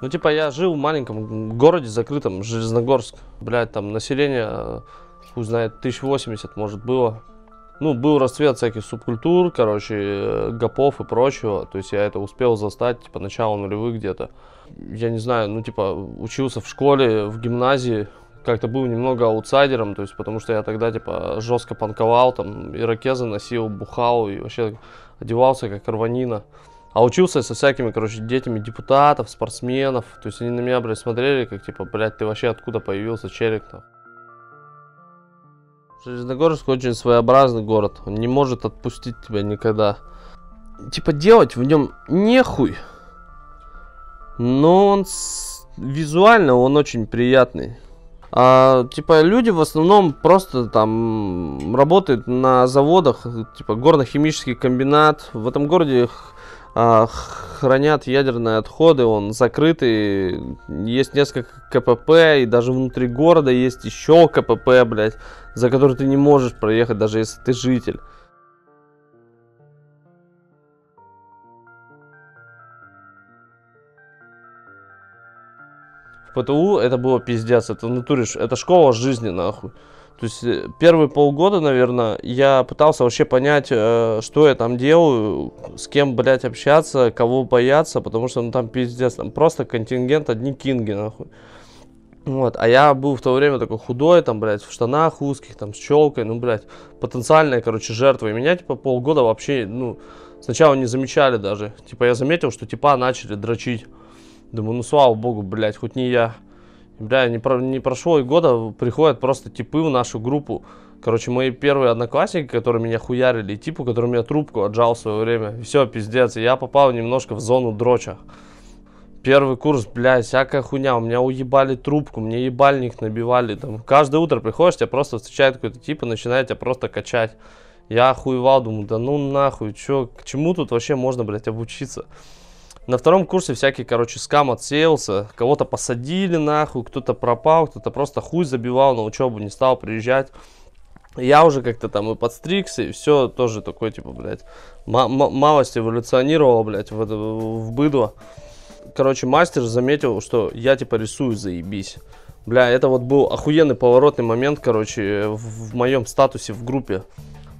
Ну, типа, я жил в маленьком городе закрытом, Железногорск. Блядь, там население, хуй знает, 1080, может, было. Ну, был расцвет всяких субкультур, короче, э, гопов и прочего. То есть я это успел застать, типа, начало нулевых где-то. Я не знаю, ну, типа, учился в школе, в гимназии, как-то был немного аутсайдером, то есть потому что я тогда типа жестко панковал, там ирокезы носил, бухал и вообще одевался как рванина. А учился со всякими, короче, детьми депутатов, спортсменов. То есть они на меня, блядь, смотрели, как типа, блядь, ты вообще откуда появился, челик там. Железногорск очень своеобразный город. Он не может отпустить тебя никогда. Типа делать в нем нехуй. Но он с... визуально он очень приятный. А, типа люди в основном просто там работают на заводах, типа горно-химический комбинат. В этом городе хранят ядерные отходы, он закрытый, есть несколько КПП, и даже внутри города есть еще КПП, блядь, за который ты не можешь проехать, даже если ты житель. ПТУ это было пиздец, это натуре, это школа жизни, нахуй. То есть э, первые полгода, наверное, я пытался вообще понять, э, что я там делаю, с кем, блядь, общаться, кого бояться, потому что, ну, там пиздец, там просто контингент одни кинги, нахуй. Вот, а я был в то время такой худой, там, блядь, в штанах узких, там, с челкой, ну, блядь, потенциальная, короче, жертва. И меня, типа, полгода вообще, ну, сначала не замечали даже. Типа, я заметил, что, типа, начали дрочить. Думаю, ну слава богу, блядь, хоть не я. Бля, не, про, не прошло и года, приходят просто типы в нашу группу. Короче, мои первые одноклассники, которые меня хуярили, и типу, который меня трубку отжал в свое время. Все, пиздец. Я попал немножко в зону дроча. Первый курс, блядь, всякая хуйня. У меня уебали трубку, мне ебальник набивали. Там, каждое утро приходишь, тебя просто встречает какой-то тип и начинает тебя просто качать. Я охуевал, думаю, да ну нахуй, чё, к чему тут вообще можно, блядь, обучиться? На втором курсе всякий, короче, скам отсеялся. Кого-то посадили нахуй, кто-то пропал, кто-то просто хуй забивал, на учебу не стал приезжать. Я уже как-то там и подстригся, и все тоже такой, типа, блядь, малость эволюционировал, блядь, в, это, в быдло. Короче, мастер заметил, что я, типа, рисую заебись. Бля, это вот был охуенный поворотный момент, короче, в, в моем статусе в группе.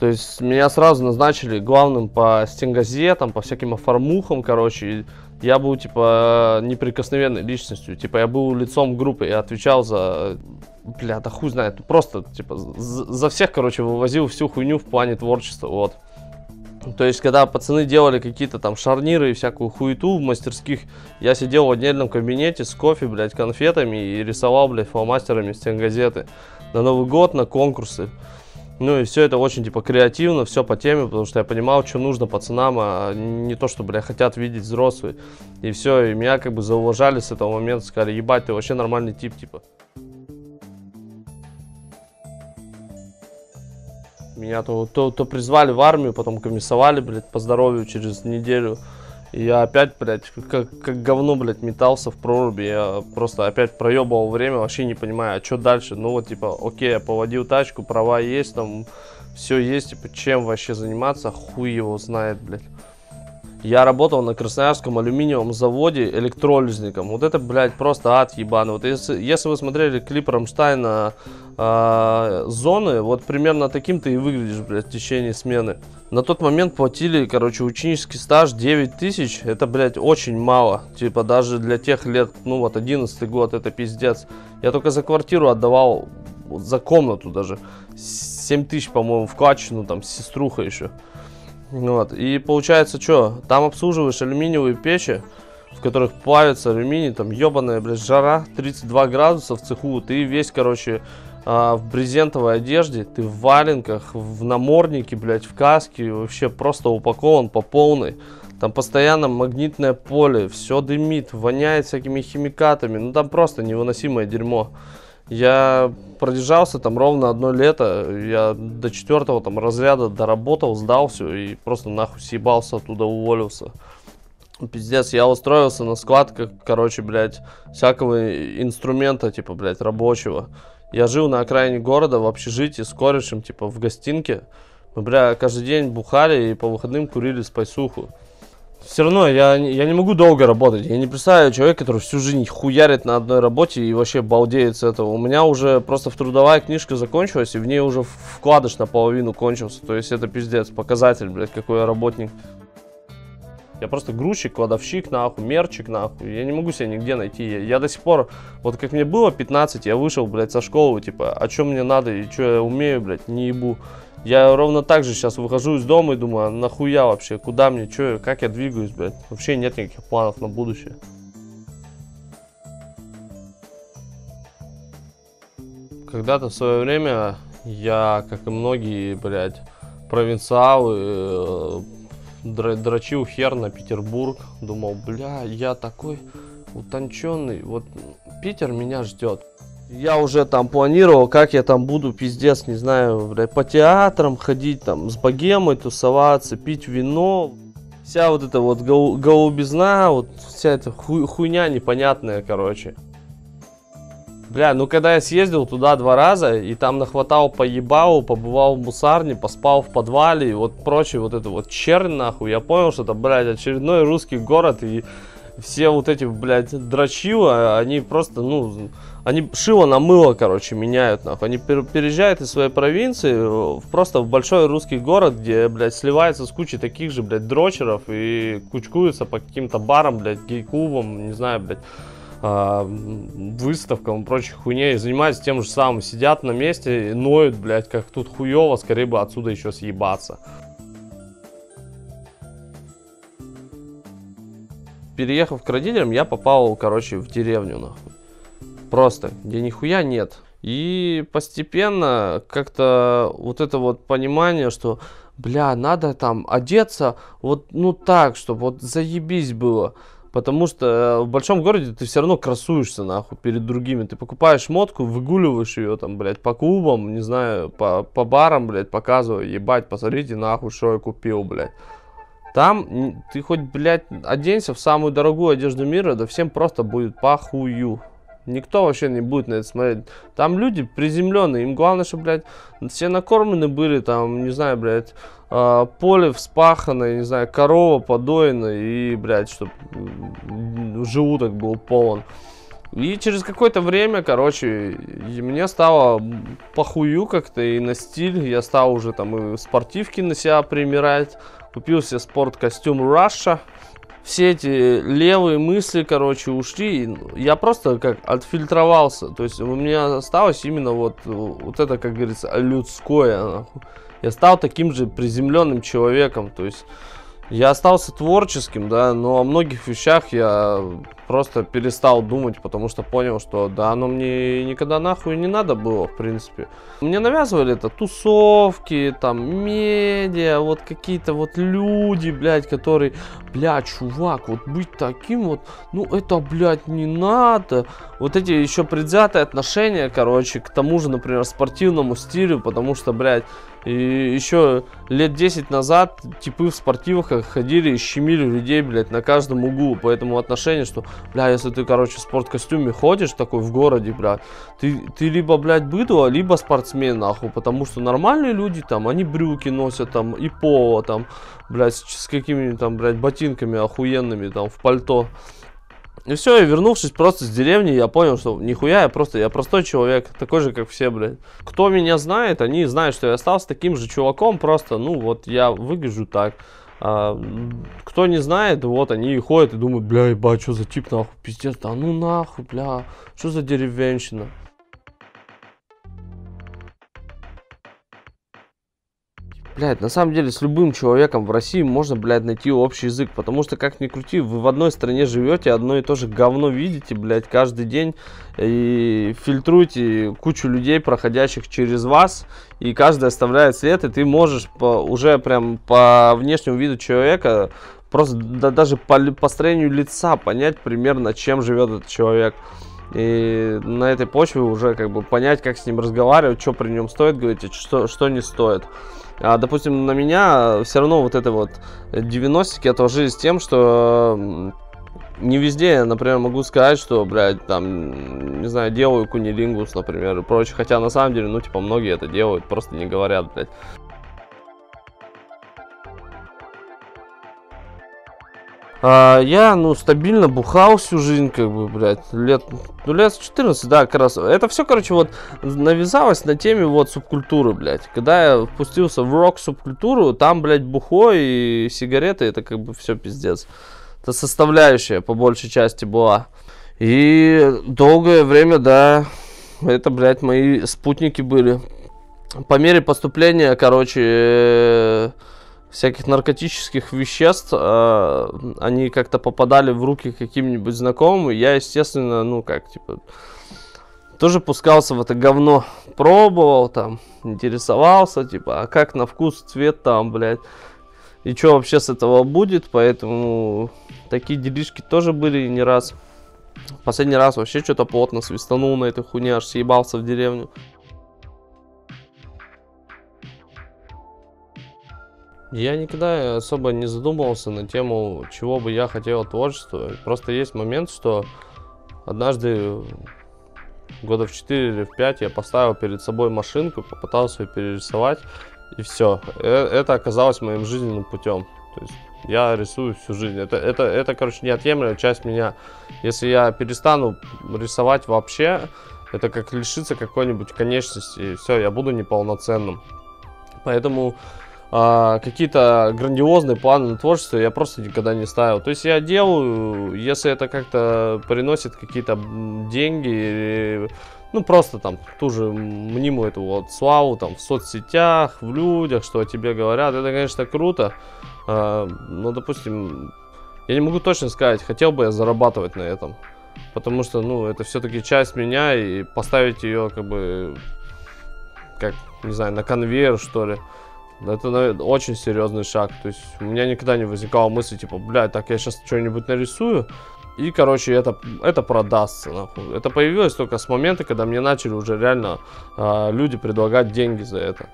То есть меня сразу назначили главным по стенгазетам, по всяким оформухам, короче. Я был, типа, неприкосновенной личностью. Типа, я был лицом группы, я отвечал за... Бля, да хуй знает. Просто, типа, за всех, короче, вывозил всю хуйню в плане творчества, вот. То есть, когда пацаны делали какие-то там шарниры и всякую хуету в мастерских, я сидел в отдельном кабинете с кофе, блядь, конфетами и рисовал, блядь, фломастерами стенгазеты. На Новый год, на конкурсы. Ну и все это очень типа креативно, все по теме, потому что я понимал, что нужно пацанам, а не то, что, бля, хотят видеть взрослые. И все, и меня как бы зауважали с этого момента, сказали, ебать, ты вообще нормальный тип, типа. Меня то, то, то призвали в армию, потом комиссовали, блядь, по здоровью через неделю. Я опять, блядь, как, как говно, блядь, метался в проруби. Я просто опять проебывал время, вообще не понимаю, а что дальше? Ну вот, типа, окей, я поводил тачку, права есть, там, все есть, типа, чем вообще заниматься, хуй его знает, блядь. Я работал на Красноярском алюминиевом заводе электролизником. Вот это, блядь, просто ад ебаный. Вот если, если вы смотрели клип Рамштайна э, «Зоны», вот примерно таким ты и выглядишь, блядь, в течение смены. На тот момент платили, короче, ученический стаж 9 тысяч. Это, блядь, очень мало. Типа, даже для тех лет, ну вот, 11 год, это пиздец. Я только за квартиру отдавал, за комнату даже, 7 тысяч, по-моему, вкачанную, там, с сеструхой еще. Вот. И получается, что, там обслуживаешь алюминиевые печи, в которых плавится алюминий, там ебаная, блядь, жара, 32 градуса в цеху, ты весь, короче, а, в брезентовой одежде, ты в валенках, в наморднике, блядь, в каске, вообще просто упакован по полной. Там постоянно магнитное поле, все дымит, воняет всякими химикатами, ну там просто невыносимое дерьмо. Я продержался там ровно одно лето, я до четвертого там разряда доработал, сдал все и просто нахуй съебался оттуда, уволился. Пиздец, я устроился на склад, как, короче, блядь, всякого инструмента, типа, блядь, рабочего. Я жил на окраине города в общежитии с корешем, типа, в гостинке. Мы, бля, каждый день бухали и по выходным курили спайсуху. Все равно я, я не могу долго работать. Я не представляю человека, который всю жизнь хуярит на одной работе и вообще балдеет с этого. У меня уже просто в трудовая книжка закончилась, и в ней уже вкладыш наполовину кончился. То есть это пиздец, показатель, блядь, какой я работник. Я просто грузчик, кладовщик, нахуй, мерчик, нахуй. Я не могу себя нигде найти. Я, я до сих пор, вот как мне было 15, я вышел, блядь, со школы, типа, а что мне надо и что я умею, блядь, не ебу. Я ровно так же сейчас выхожу из дома и думаю, а нахуя вообще, куда мне, что, как я двигаюсь, блядь. Вообще нет никаких планов на будущее. Когда-то в свое время я, как и многие, блядь, провинциалы, э, дрочил хер на Петербург. Думал, бля, я такой утонченный. Вот Питер меня ждет. Я уже там планировал, как я там буду, пиздец, не знаю, блядь, по театрам ходить, там, с богемой тусоваться, пить вино. Вся вот эта вот голубизна, вот вся эта хуй, хуйня непонятная, короче. Бля, ну когда я съездил туда два раза, и там нахватал поебал, побывал в мусарне, поспал в подвале, и вот прочее, вот это вот чернь нахуй, я понял, что это, блядь, очередной русский город, и все вот эти, блядь, дрочила, они просто, ну, они шило на мыло, короче, меняют, нахуй. Они переезжают из своей провинции в, просто в большой русский город, где, блядь, сливается с кучей таких же, блядь, дрочеров и кучкуются по каким-то барам, блядь, гей-клубам, не знаю, блядь, э, выставкам и прочей хуйней, занимаются тем же самым, сидят на месте и ноют, блядь, как тут хуево, скорее бы отсюда еще съебаться. Переехав к родителям, я попал, короче, в деревню, нахуй. Просто, где нихуя нет. И постепенно как-то вот это вот понимание, что, бля, надо там одеться вот, ну так, чтобы вот заебись было. Потому что э, в большом городе ты все равно красуешься, нахуй, перед другими. Ты покупаешь мотку, выгуливаешь ее там, блядь, по клубам, не знаю, по, по барам, блядь, показывай, ебать, посмотрите, нахуй, что я купил, блядь. Там ты хоть, блядь, оденься в самую дорогую одежду мира, да всем просто будет похую. Никто вообще не будет на это смотреть. Там люди приземленные. Им главное, чтобы, блядь, все накормлены были. Там, не знаю, блядь, э, поле вспахано, не знаю, корова подоена. И, блядь, чтобы желудок был полон. И через какое-то время, короче, мне стало похую как-то и на стиль. Я стал уже там и спортивки на себя примерять. Купил себе спорткостюм Russia все эти левые мысли, короче, ушли. Я просто как отфильтровался. То есть у меня осталось именно вот, вот это, как говорится, людское. Я стал таким же приземленным человеком. То есть я остался творческим, да, но о многих вещах я просто перестал думать, потому что понял, что да, оно мне никогда нахуй не надо было, в принципе. Мне навязывали это тусовки, там, медиа, вот какие-то вот люди, блядь, которые, блядь, чувак, вот быть таким вот, ну это, блядь, не надо. Вот эти еще предвзятые отношения, короче, к тому же, например, спортивному стилю, потому что, блядь, и еще лет 10 назад типы в спортивках ходили и щемили людей, блядь, на каждом углу. Поэтому отношение, что, бля, если ты, короче, в спорткостюме ходишь такой в городе, бля, ты, ты либо, блядь, быдло, либо спортсмен, нахуй. Потому что нормальные люди там, они брюки носят там и поло там, блядь, с, какими-нибудь там, блядь, ботинками охуенными там в пальто. И все, и вернувшись просто с деревни, я понял, что нихуя, я просто, я простой человек, такой же, как все, блядь. Кто меня знает, они знают, что я остался таким же чуваком, просто, ну, вот я выгляжу так. А, кто не знает, вот они ходят и думают, бля, ебать, что за тип, нахуй, пиздец, да ну нахуй, бля, что за деревенщина. Блядь, на самом деле с любым человеком в России можно, блядь, найти общий язык. Потому что, как ни крути, вы в одной стране живете, одно и то же говно видите, блядь, каждый день. И фильтруете кучу людей, проходящих через вас. И каждый оставляет след, и ты можешь по, уже прям по внешнему виду человека, просто да, даже по построению лица понять примерно, чем живет этот человек. И на этой почве уже как бы понять, как с ним разговаривать, что при нем стоит говорить, что, что не стоит. А, допустим, на меня все равно вот это вот 90-ки отложились тем, что не везде, например, могу сказать, что, блядь, там, не знаю, делаю кунилингус, например, и прочее. Хотя, на самом деле, ну, типа, многие это делают, просто не говорят, блядь. А, я, ну, стабильно бухал всю жизнь, как бы, блядь, лет, ну, лет 14, да, как раз. Это все, короче, вот навязалось на теме вот субкультуры, блядь. Когда я впустился в рок-субкультуру, там, блядь, бухой и сигареты, это как бы все пиздец. Это составляющая, по большей части, была. И долгое время, да, это, блядь, мои спутники были. По мере поступления, короче, всяких наркотических веществ, э, они как-то попадали в руки каким-нибудь знакомым, я, естественно, ну как, типа, тоже пускался в это говно, пробовал там, интересовался, типа, а как на вкус, цвет там, блядь, и что вообще с этого будет, поэтому такие делишки тоже были не раз. Последний раз вообще что-то плотно свистанул на этой хуйне, аж съебался в деревню. Я никогда особо не задумывался на тему, чего бы я хотел творчество. Просто есть момент, что однажды года в 4 или в 5 я поставил перед собой машинку, попытался ее перерисовать, и все. Э, это оказалось моим жизненным путем. То есть я рисую всю жизнь. Это, это, это, короче, неотъемлемая часть меня. Если я перестану рисовать вообще, это как лишиться какой-нибудь конечности, и все, я буду неполноценным. Поэтому а, какие-то грандиозные планы на творчество я просто никогда не ставил. То есть я делаю, если это как-то приносит какие-то деньги, или, ну просто там ту же мнимую эту вот славу там в соцсетях, в людях, что о тебе говорят, это, конечно, круто. А, но, допустим, я не могу точно сказать, хотел бы я зарабатывать на этом. Потому что, ну, это все-таки часть меня, и поставить ее, как бы, как, не знаю, на конвейер, что ли. Это наверное, очень серьезный шаг. То есть у меня никогда не возникало мысли, типа, блядь, так я сейчас что-нибудь нарисую. И, короче, это, это продастся, нахуй. Это появилось только с момента, когда мне начали уже реально э, люди предлагать деньги за это.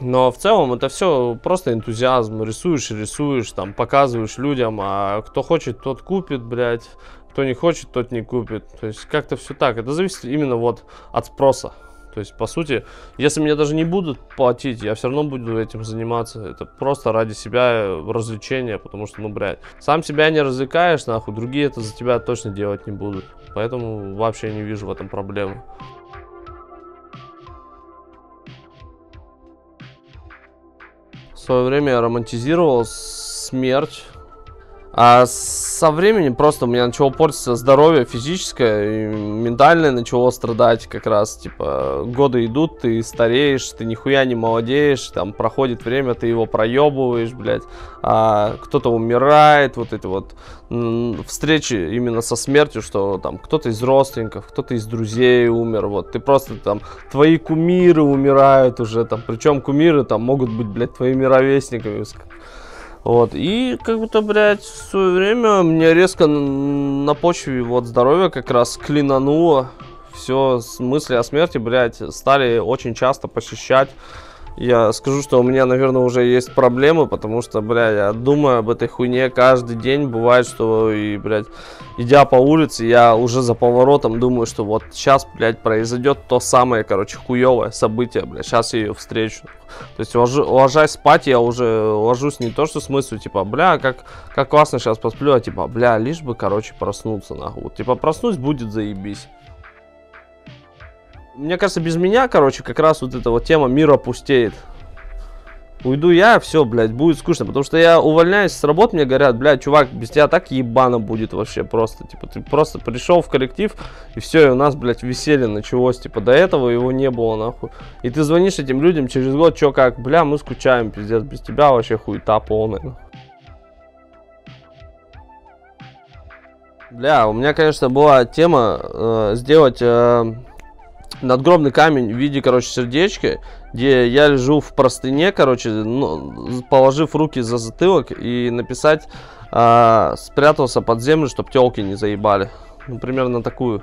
Но в целом это все просто энтузиазм. Рисуешь рисуешь, там, показываешь людям, а кто хочет, тот купит, блядь. Кто не хочет, тот не купит. То есть как-то все так. Это зависит именно вот от спроса. То есть, по сути, если мне даже не будут платить, я все равно буду этим заниматься. Это просто ради себя развлечения, потому что, ну, блядь, сам себя не развлекаешь, нахуй, другие это за тебя точно делать не будут. Поэтому вообще не вижу в этом проблемы. В свое время я романтизировал смерть а со временем просто у меня начало портиться здоровье физическое, и ментальное начало страдать как раз. Типа, годы идут, ты стареешь, ты нихуя не молодеешь, там проходит время, ты его проебываешь, блядь. А кто-то умирает, вот эти вот встречи именно со смертью, что там кто-то из родственников, кто-то из друзей умер, вот. Ты просто там, твои кумиры умирают уже, там, причем кумиры там могут быть, блядь, твоими ровесниками вот, и как будто, блядь, в свое время мне резко на почве вот здоровья как раз клинануло. Все, мысли о смерти, блядь, стали очень часто посещать. Я скажу, что у меня, наверное, уже есть проблемы, потому что, бля, я думаю об этой хуйне каждый день. Бывает, что, и, блядь, идя по улице, я уже за поворотом думаю, что вот сейчас, блядь, произойдет то самое, короче, хуевое событие, блядь, сейчас я ее встречу. То есть, лож, ложась спать, я уже ложусь не то, что с мыслью, типа, бля, как, как классно сейчас посплю, а типа, бля, лишь бы, короче, проснуться, нахуй. Типа, проснусь, будет заебись. Мне кажется, без меня, короче, как раз вот эта вот тема мира пустеет. Уйду я, все, блядь, будет скучно. Потому что я увольняюсь с работы, мне говорят, блядь, чувак, без тебя так ебано будет вообще просто. Типа, ты просто пришел в коллектив, и все, и у нас, блядь, веселье началось. Типа, до этого его не было, нахуй. И ты звонишь этим людям через год, что как, бля, мы скучаем, пиздец, без тебя вообще хуета полная. Бля, у меня, конечно, была тема э, сделать... Э, надгробный камень в виде, короче, сердечка, где я лежу в простыне, короче, ну, положив руки за затылок и написать а, «спрятался под землю, чтобы телки не заебали». Ну, примерно такую.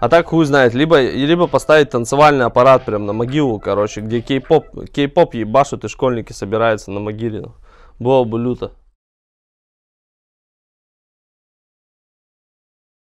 А так хуй знает, либо, либо поставить танцевальный аппарат прям на могилу, короче, где кей-поп, кей-поп ебашут и школьники собираются на могиле. Было бы люто.